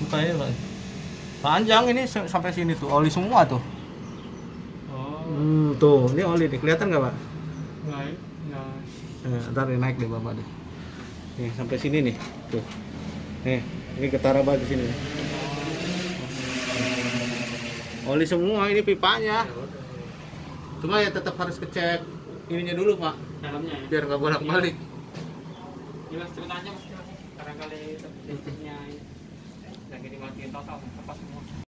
Bukanya pak. Panjang ini sampai sini tuh, oli semua tuh. oh Hmm, tuh, ini oli nih, kelihatan nggak pak? naik nah Nah, ntar nih, naik deh bapak deh. Nih sampai sini nih, tuh. Nih, ini ketara banget di sini. Oli semua ini pipanya. Cuma ya tetap harus kecek ininya dulu pak, dalamnya ya biar nggak bolak balik. mas ceritanya mas barangkali titiknya lagi dimatiin total lepas semua